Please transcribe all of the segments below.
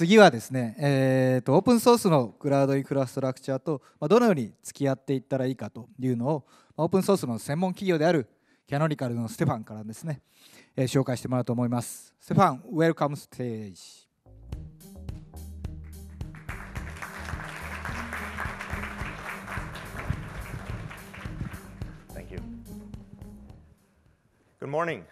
次はですね、えーと、オープンソースのクラウドインフラストラクチャーと、まあ、どのように付き合っていったらいいかというのを、まあ、オープンソースの専門企業であるキャノリカルのステファンからですね、えー、紹介してもらおうと思います。ステファン、ウェルカムステージ。Thank you. Good morning.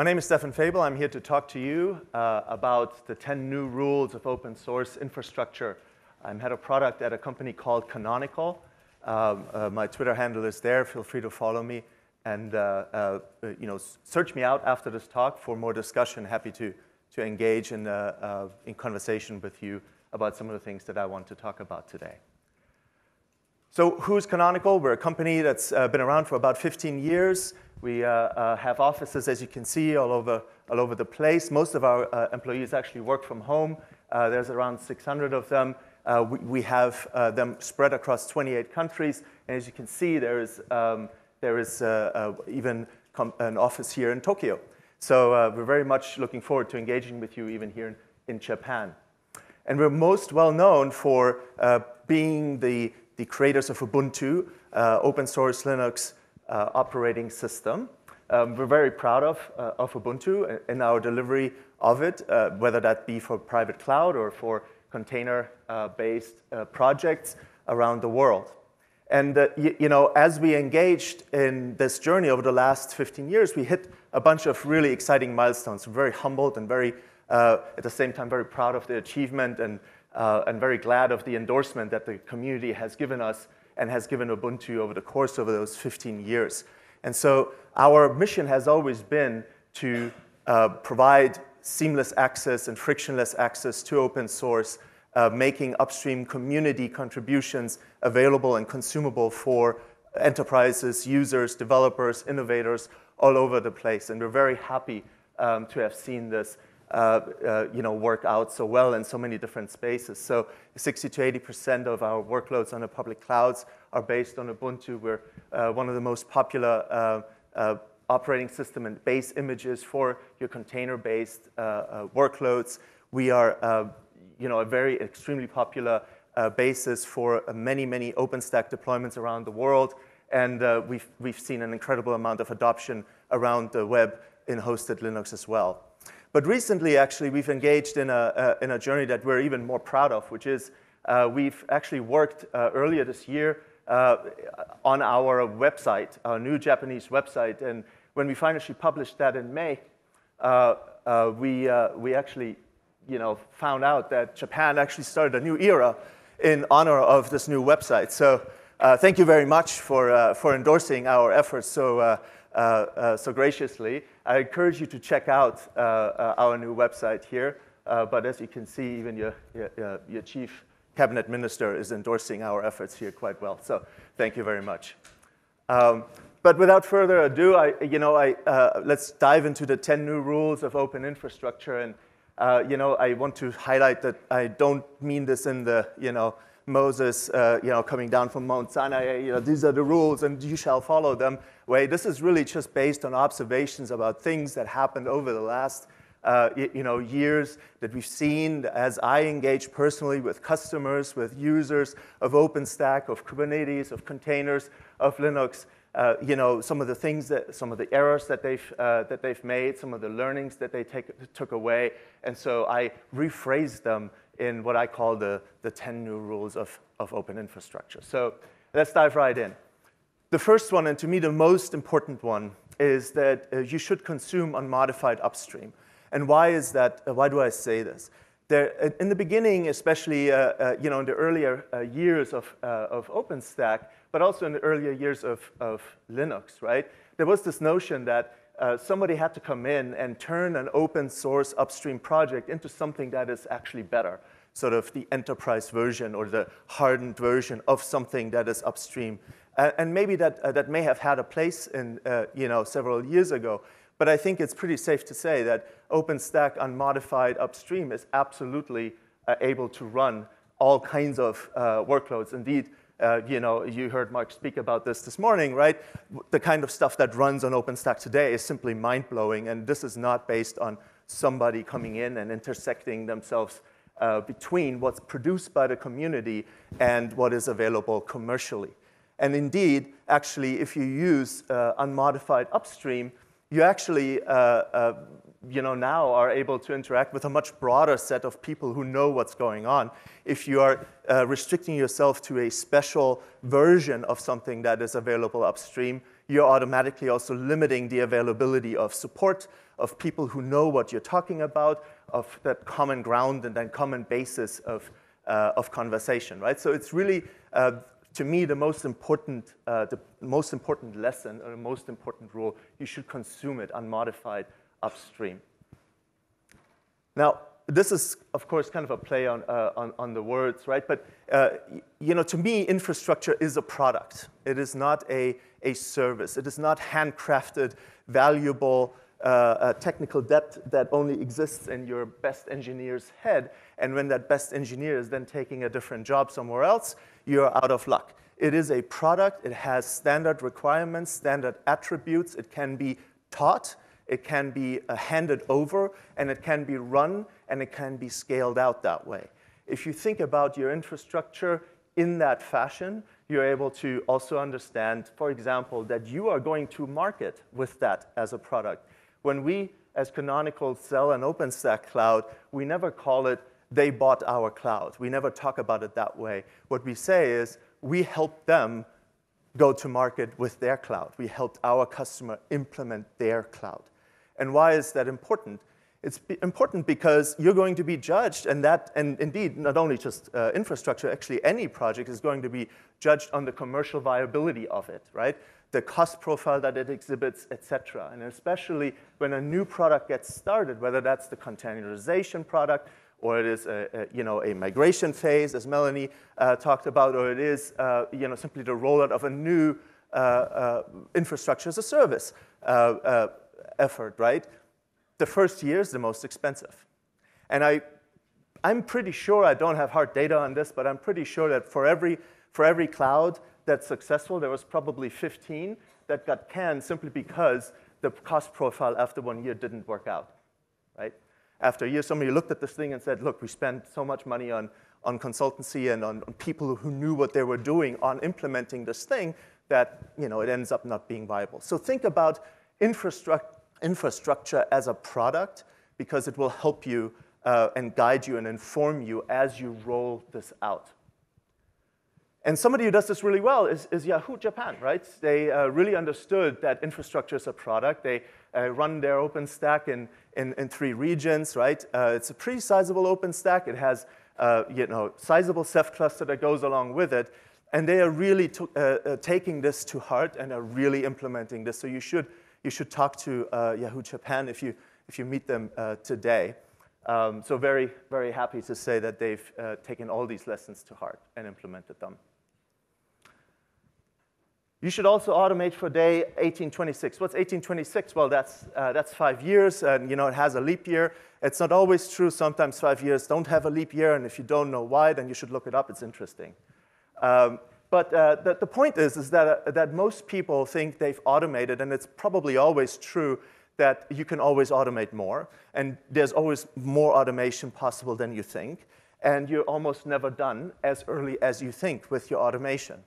My name is Stephan Fabel. I'm here to talk to you uh, about the 10 new rules of open source infrastructure. I'm head of product at a company called Canonical. Um, uh, my Twitter handle is there. Feel free to follow me and uh, uh you know, search me out after this talk for more discussion. Happy to, to engage in, uh, uh, in conversation with you about some of the things that I want to talk about today. So who's Canonical? We're a company that's uh, been around for about 15 years. We uh, uh, have offices, as you can see, all over, all over the place. Most of our uh, employees actually work from home. Uh, there's around 600 of them. Uh, we, we, have them spread across 28 countries. And as you can see, there is, um, there is even an office here in Tokyo. So we're very much looking forward to engaging with you even here in, in Japan. And we're most well known for being the the creators of Ubuntu, uh, open source Linux uh, operating system. Um, we're very proud of, uh, of Ubuntu and our delivery of it, uh, whether that be for private cloud or for container-based uh, projects around the world. And you, you know, as we engaged in this journey over the last 15 years, we hit a bunch of really exciting milestones. We're very humbled and very, at the same time, very proud of the achievement and uh, and very glad of the endorsement that the community has given us and has given Ubuntu over the course of those 15 years. And so our mission has always been to uh, provide seamless access and frictionless access to open source, uh, making upstream community contributions available and consumable for enterprises, users, developers, innovators all over the place. And we're very happy um, to have seen this you know, work out so well in so many different spaces. So 60 to 80% of our workloads on the public clouds are based on Ubuntu. We're uh, one of the most popular uh, uh, operating system and base images for your container-based uh, workloads. We are you know, a very extremely popular basis for many, many OpenStack deployments around the world. And we've seen an incredible amount of adoption around the web in hosted Linux as well. But recently, actually, we've engaged in a, uh, in a journey that we're even more proud of, which is uh, we've actually worked uh, earlier this year uh, on our website, our new Japanese website. And when we finally published that in May, uh, uh, we, we actually you know, found out that Japan actually started a new era in honor of this new website. So thank you very much for, for endorsing our efforts so, so graciously. I encourage you to check out uh, uh, our new website here. Uh, but as you can see, even your, your, your, chief cabinet minister is endorsing our efforts here quite well. So thank you very much. Um, but without further ado, I, you know, I, uh, let's dive into the 10 new rules of open infrastructure. And uh, you know, I want to highlight that I don't mean this in the you know, Moses, uh, you know, coming down from Mount Sinai, you know, these are the rules and you shall follow them. Way. This is really just based on observations about things that happened over the last uh, you know, years that we've seen as I engage personally with customers, with users of OpenStack, of Kubernetes, of containers, of Linux. Uh, you know, some of the things that, some of the errors that they've, uh, that they've made, some of the learnings that they take, took away. And so I rephrased them in what I call the, the 10 new rules of, of open infrastructure. So let's dive right in. The first one, and to me the most important one, is that uh, you should consume unmodified upstream. And why is that? Uh, why do I say this? There, uh, in the beginning, especially uh, uh, you know, in the earlier uh, years of, of OpenStack, but also in the earlier years of, of Linux, right? There was this notion that somebody had to come in and turn an open source upstream project into something that is actually better, sort of the enterprise version or the hardened version of something that is upstream. Uh, and maybe that, uh, that may have had a place in, uh, you know, several years ago. But I think it's pretty safe to say that OpenStack unmodified upstream is absolutely uh, able to run all kinds of uh, workloads. Indeed, uh, you know, you heard Mark speak about this this morning, right? The kind of stuff that runs on OpenStack today is simply mind-blowing, and this is not based on somebody coming in and intersecting themselves uh, between what's produced by the community and what is available commercially. And indeed, actually, if you use uh, unmodified upstream, you actually uh, uh, you know, now are able to interact with a much broader set of people who know what's going on. If you are uh, restricting yourself to a special version of something that is available upstream, you're automatically also limiting the availability of support, of people who know what you're talking about, of that common ground and then common basis of, uh, of conversation, right? So it's really, uh, to me, the most important, uh, the most important lesson or the most important rule. You should consume it unmodified upstream. Now, this is, of course, kind of a play on, uh, on, on, the words, right? But, uh, you know, to me, infrastructure is a product. It is not a, a service. It is not handcrafted, valuable, uh, uh, technical debt that only exists in your best engineer's head. And when that best engineer is then taking a different job somewhere else, you're out of luck. It is a product. It has standard requirements, standard attributes. It can be taught it can be uh, handed over, and it can be run, and it can be scaled out that way. If you think about your infrastructure in that fashion, you're able to also understand, for example, that you are going to market with that as a product. When we, as Canonical, sell an OpenStack cloud, we never call it, they bought our cloud. We never talk about it that way. What we say is, we help them go to market with their cloud. We helped our customer implement their cloud. And why is that important? It's important because you're going to be judged, and that, and indeed, not only just uh, infrastructure, actually any project is going to be judged on the commercial viability of it, right? The cost profile that it exhibits, et cetera. And especially when a new product gets started, whether that's the containerization product, or it is a, a you know, a migration phase, as Melanie uh, talked about, or it is uh, you know, simply the rollout of a new uh, uh, infrastructure as a service uh, effort, right? The first year is the most expensive. And I, I'm pretty sure, I don't have hard data on this, but I'm pretty sure that for every, for every cloud that's successful, there was probably 15 that got canned simply because the cost profile after one year didn't work out, right? After a year, somebody looked at this thing and said, look, we spent so much money on, on consultancy and on, on people who knew what they were doing on implementing this thing that you know, it ends up not being viable. So think about infrastructure infrastructure as a product because it will help you uh, and guide you and inform you as you roll this out. And somebody who does this really well is, is Yahoo Japan, right? They uh, really understood that infrastructure is a product. They uh, run their OpenStack in, in, in three regions, right? Uh, it's a pretty sizable OpenStack. It has uh, you know, sizable Ceph cluster that goes along with it. And they are really uh, taking this to heart and are really implementing this. So you should you should talk to uh, Yahoo Japan if you, if you meet them uh, today. Um, so very, very happy to say that they've uh, taken all these lessons to heart and implemented them. You should also automate for day 1826. What's 1826? Well, that's, uh, that's five years, and you know, it has a leap year. It's not always true. Sometimes five years don't have a leap year, and if you don't know why, then you should look it up. It's interesting. Um, but uh, the, the, point is, is that, uh, that most people think they've automated, and it's probably always true that you can always automate more, and there's always more automation possible than you think, and you're almost never done as early as you think with your automation.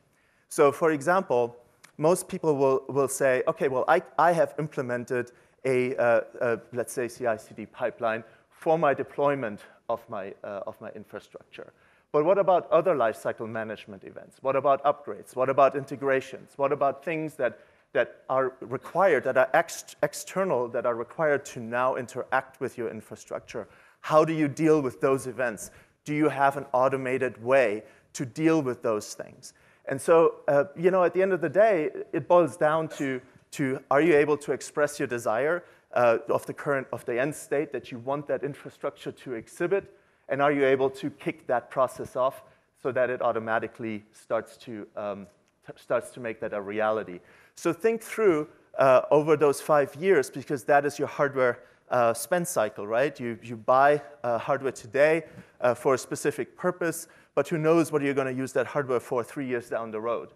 So for example, most people will, will say, okay, well, I, I have implemented a, uh, a let's say, CI/CD pipeline for my deployment of my, uh, of my infrastructure. But what about other lifecycle management events? What about upgrades? What about integrations? What about things that, that are required, that are ex external, that are required to now interact with your infrastructure? How do you deal with those events? Do you have an automated way to deal with those things? And so, uh, you know, at the end of the day, it boils down to, to are you able to express your desire uh, of the current, of the end state that you want that infrastructure to exhibit? And are you able to kick that process off so that it automatically starts to, um, starts to make that a reality? So think through uh, over those five years, because that is your hardware uh, spend cycle, right? You, you buy uh, hardware today uh, for a specific purpose, but who knows what you're going to use that hardware for three years down the road.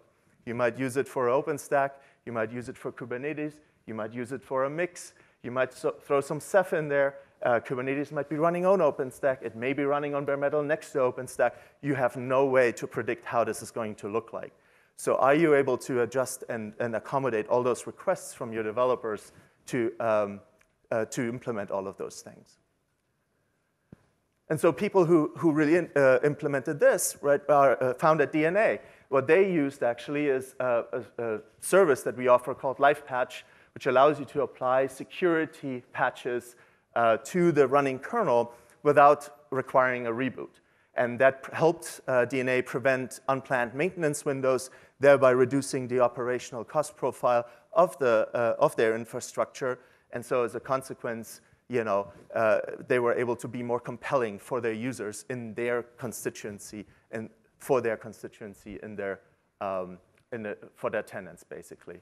You might use it for OpenStack, you might use it for Kubernetes, you might use it for a mix, you might so throw some Ceph in there, Uh, Kubernetes might be running on OpenStack. It may be running on bare metal next to OpenStack. You have no way to predict how this is going to look like. So are you able to adjust and, and accommodate all those requests from your developers to, um, uh, to implement all of those things? And so people who, who really uh, implemented this right, are uh, found at DeNA. What they used actually is a, a, a, service that we offer called Livepatch, which allows you to apply security patches uh, to the running kernel without requiring a reboot. And that helped uh, DeNA prevent unplanned maintenance windows, thereby reducing the operational cost profile of, the, uh, of their infrastructure. And so as a consequence, you know, uh, they were able to be more compelling for their users in their constituency and for their constituency in their, um, in the, for their tenants, basically.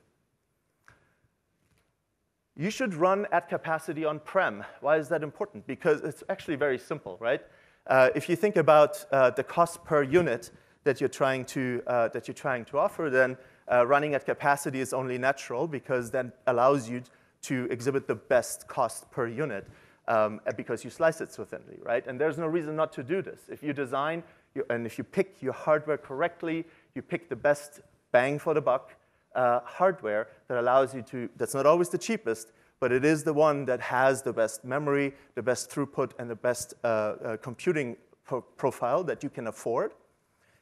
You should run at capacity on-prem. Why is that important? Because it's actually very simple, right? Uh, if you think about uh, the cost per unit that you're trying to, uh, that you're trying to offer, then uh, running at capacity is only natural because that allows you to exhibit the best cost per unit um, because you slice it so thinly, right? And there's no reason not to do this. If you design and if you pick your hardware correctly, you pick the best bang for the buck uh, hardware that allows you to, that's not always the cheapest, but it is the one that has the best memory, the best throughput, and the best uh, uh, computing pro profile that you can afford.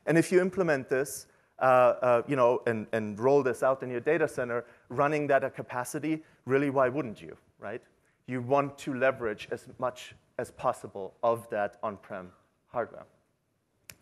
And if you implement this, uh, uh, you know, and, and roll this out in your data center, running that at capacity, really, why wouldn't you, right? You want to leverage as much as possible of that on-prem hardware.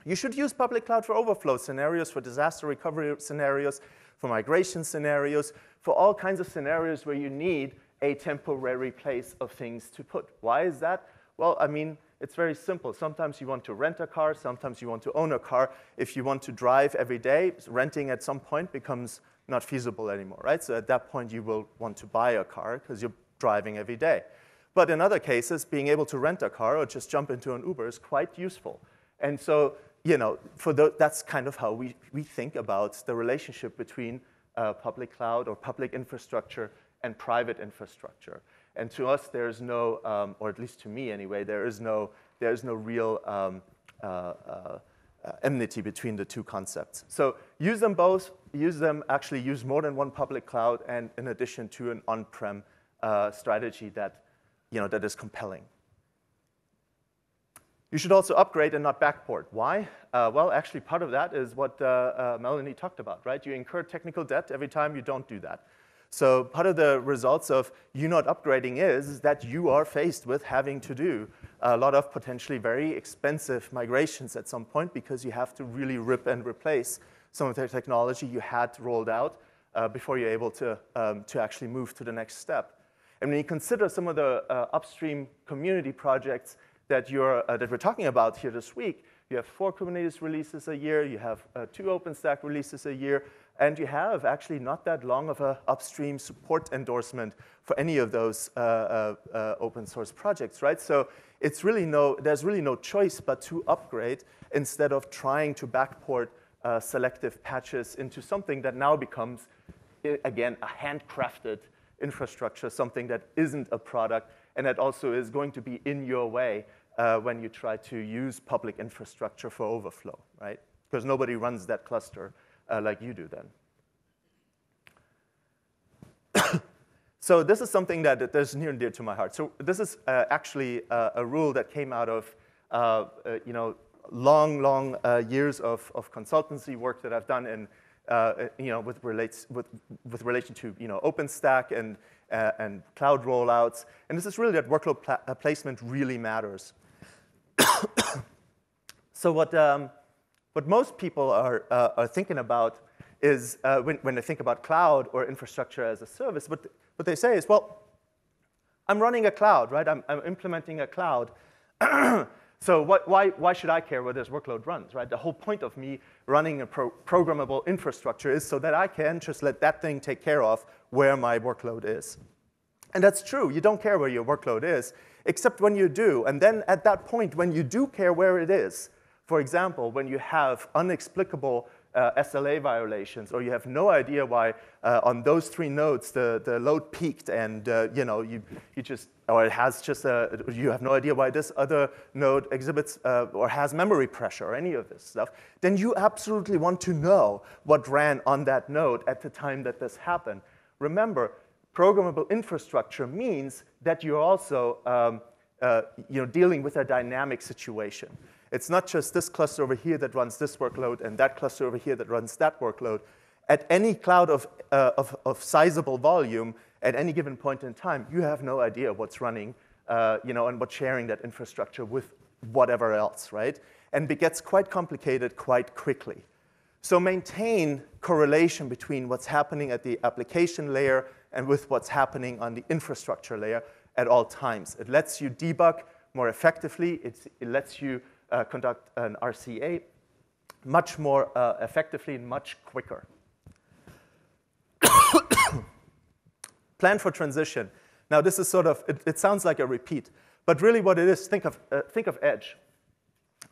You should use public cloud for overflow scenarios, for disaster recovery scenarios, for migration scenarios, for all kinds of scenarios where you need a temporary place of things to put. Why is that? Well, I mean, it's very simple. Sometimes you want to rent a car, sometimes you want to own a car. If you want to drive every day, renting at some point becomes not feasible anymore, right? So at that point, you will want to buy a car because you're driving every day. But in other cases, being able to rent a car or just jump into an Uber is quite useful. And so, you know, for the, that's kind of how we, we think about the relationship between uh, public cloud or public infrastructure and private infrastructure. And to us, there's no, um, or at least to me anyway, there is no, there is no real um, uh, uh, enmity between the two concepts. So use them both, use them, actually use more than one public cloud, and in addition to an on-prem uh, strategy that, you know, that is compelling. You should also upgrade and not backport. Why? Uh, well, actually, part of that is what uh, uh, Melanie talked about, right? You incur technical debt every time you don't do that. So part of the results of you not upgrading is, that you are faced with having to do a lot of potentially very expensive migrations at some point because you have to really rip and replace some of the technology you had rolled out uh, before you're able to, um, to actually move to the next step. And when you consider some of the uh, upstream community projects that, you're, uh, that we're talking about here this week, you have four Kubernetes releases a year, you have uh, two OpenStack releases a year, and you have actually not that long of an upstream support endorsement for any of those uh, uh, uh, open source projects, right? So it's really no, there's really no choice but to upgrade instead of trying to backport uh, selective patches into something that now becomes, again, a handcrafted infrastructure, something that isn't a product, and that also is going to be in your way uh, when you try to use public infrastructure for overflow, right? Because nobody runs that cluster uh, like you do then. so this is something that, that is near and dear to my heart. So this is uh, actually uh, a rule that came out of uh, uh, you know, long, long uh, years of, of consultancy work that I've done in, you know, with, relates, with, with relation to you know, OpenStack and, and cloud rollouts. And this is really that workload pla placement really matters. So what, um, what most people are, uh, are thinking about is uh, when, when, they think about cloud or infrastructure as a service, what, what they say is, well, I'm running a cloud, right? I'm, I'm implementing a cloud. so what, why, why should I care where this workload runs, right? The whole point of me running a pro programmable infrastructure is so that I can just let that thing take care of where my workload is. And that's true. You don't care where your workload is, except when you do. And then at that point, when you do care where it is, for example, when you have unexplicable uh, SLA violations, or you have no idea why uh, on those three nodes the, the load peaked and uh, you know you, you just or it has just a, you have no idea why this other node exhibits uh, or has memory pressure or any of this stuff, then you absolutely want to know what ran on that node at the time that this happened. Remember, programmable infrastructure means that you're also um, uh, you know, dealing with a dynamic situation. It's not just this cluster over here that runs this workload and that cluster over here that runs that workload. At any cloud of, uh, of, of, sizable volume, at any given point in time, you have no idea what's running uh, you know, and what's sharing that infrastructure with whatever else, right? And it gets quite complicated quite quickly. So maintain correlation between what's happening at the application layer and with what's happening on the infrastructure layer at all times. It lets you debug more effectively. It's, it lets you uh, conduct an RCA much more uh, effectively and much quicker. Plan for transition. Now, this is sort of, it, it, sounds like a repeat, but really what it is, think of, uh, think of Edge.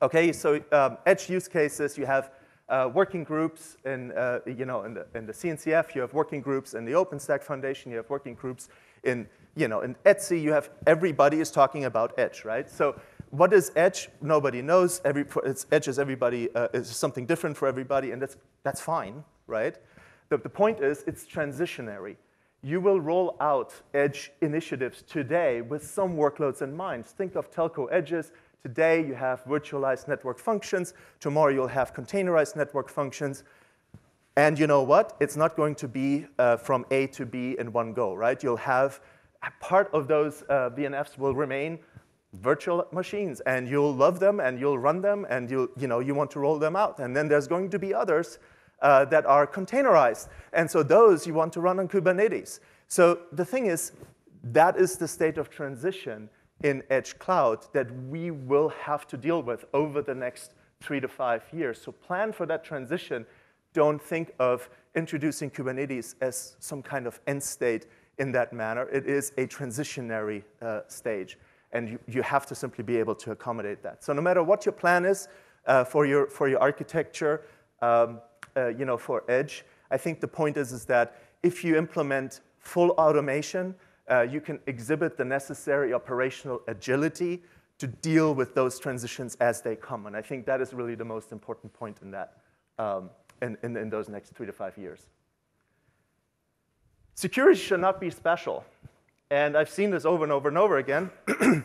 Okay, so um, Edge use cases, you have uh, working groups in, uh, you know, in the, in the CNCF, you have working groups in the OpenStack Foundation, you have working groups in, you know, in ETSI, you have, everybody is talking about Edge, right? So what is edge? Nobody knows. Every, it's, edge is everybody, uh, is something different for everybody, and that's, that's fine, right? The, the point is, it's transitionary. You will roll out edge initiatives today with some workloads in mind. Think of telco edges. Today, you have virtualized network functions. Tomorrow, you'll have containerized network functions. And you know what? It's not going to be uh, from A to B in one go, right? You'll have part of those uh, will remain virtual machines and you'll love them and you'll run them and you'll, you know you want to roll them out. And then there's going to be others uh, that are containerized. And so those you want to run on kubernetes. So the thing is that is the state of transition in edge cloud that we will have to deal with over the next three to five years. So plan for that transition. Don't think of introducing kubernetes as some kind of end state in that manner. It is a transitionary uh, stage and you, you have to simply be able to accommodate that. So no matter what your plan is uh, for, your, for your architecture, um, uh, you know, for Edge, I think the point is, is that if you implement full automation, uh, you can exhibit the necessary operational agility to deal with those transitions as they come. And I think that is really the most important point in that, um, in, in, in those next three to five years. Security should not be special. And I've seen this over and over and over again.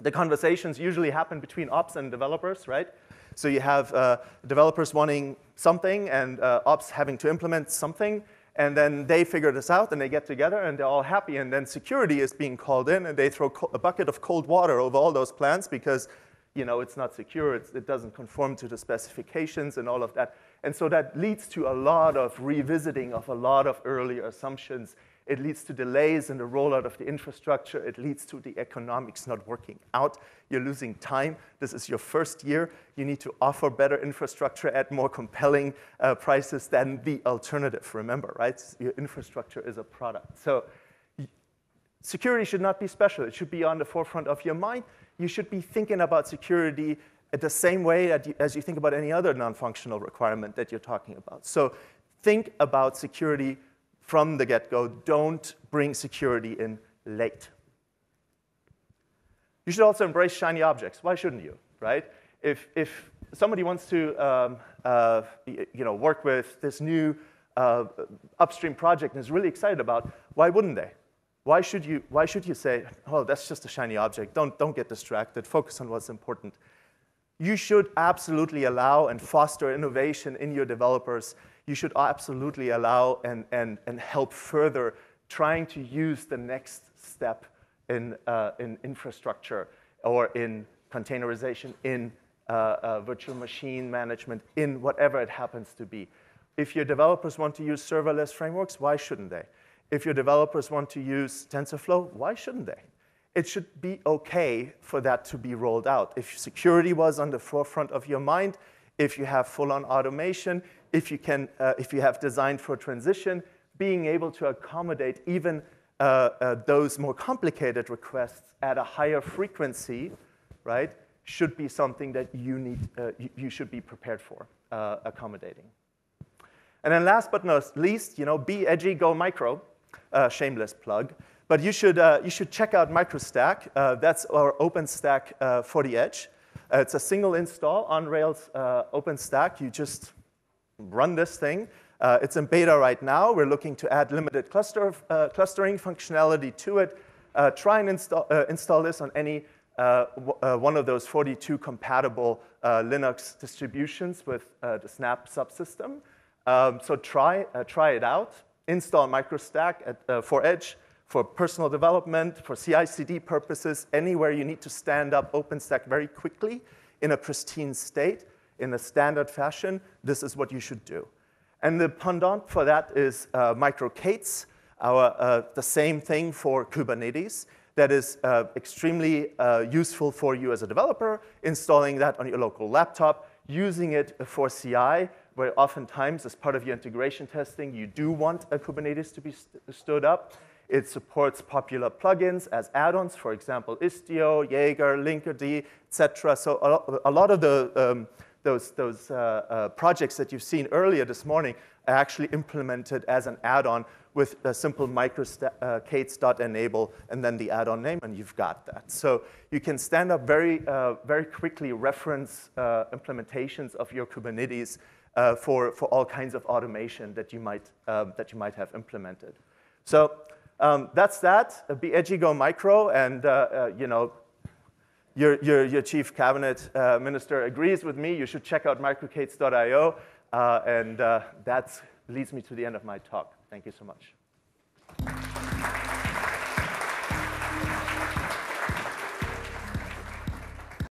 the conversations usually happen between ops and developers, right? So you have uh, developers wanting something and uh, ops having to implement something, and then they figure this out and they get together and they're all happy, and then security is being called in and they throw a bucket of cold water over all those plans because you know, it's not secure, it's, it doesn't conform to the specifications and all of that. And so that leads to a lot of revisiting of a lot of earlier assumptions it leads to delays in the rollout of the infrastructure. It leads to the economics not working out. You're losing time. This is your first year. You need to offer better infrastructure at more compelling uh, prices than the alternative. Remember, right? Your infrastructure is a product. So security should not be special. It should be on the forefront of your mind. You should be thinking about security the same way as you think about any other non-functional requirement that you're talking about. So think about security from the get-go, don't bring security in late. You should also embrace shiny objects. Why shouldn't you, right? If, if somebody wants to um, uh, you know, work with this new uh, upstream project and is really excited about, why wouldn't they? Why should you, why should you say, oh, that's just a shiny object. Don't, don't get distracted. Focus on what's important. You should absolutely allow and foster innovation in your developers you should absolutely allow and, and, and help further trying to use the next step in, uh, in infrastructure or in containerization, in uh, uh, virtual machine management, in whatever it happens to be. If your developers want to use serverless frameworks, why shouldn't they? If your developers want to use TensorFlow, why shouldn't they? It should be okay for that to be rolled out. If security was on the forefront of your mind, if you have full-on automation, if you, can, uh, if you have designed for transition, being able to accommodate even uh, uh, those more complicated requests at a higher frequency, right, should be something that you, need, uh, you, you, should be prepared for uh, accommodating. And then last but not least, you know, be edgy, go micro. Uh, shameless plug. But you should, you should check out MicroStack. That's our OpenStack for the edge. Uh, it's a single install on Rails uh, OpenStack. You just run this thing. it's in beta right now. We're looking to add limited cluster, clustering functionality to it. try and install, install this on any one of those 42 compatible Linux distributions with the Snap subsystem. Um, so try, uh, try it out. Install MicroStack at, uh, for Edge, for personal development, for CI/CD purposes, anywhere you need to stand up OpenStack very quickly in a pristine state, in a standard fashion, this is what you should do. And the pendant for that is uh, MicroK8s, our, uh, the same thing for Kubernetes that is uh, extremely uh, useful for you as a developer, installing that on your local laptop, using it for CI, where oftentimes as part of your integration testing, you do want a Kubernetes to be st stood up. It supports popular plugins as add-ons, for example, Istio, Jaeger, Linkerd, etc. So a lot of the, um, those, those uh, uh, projects that you've seen earlier this morning are actually implemented as an add-on with a simple microK8s.enable uh, and then the add-on name, and you've got that. So you can stand up very, uh, very quickly reference uh, implementations of your Kubernetes uh, for, for all kinds of automation that you might, um, that you might have implemented. So um, that's that. Uh, be edgy, go micro, and uh, uh, you know, your, your, your chief cabinet minister agrees with me. You should check out microk8s.io, uh, and that leads me to the end of my talk. Thank you so much.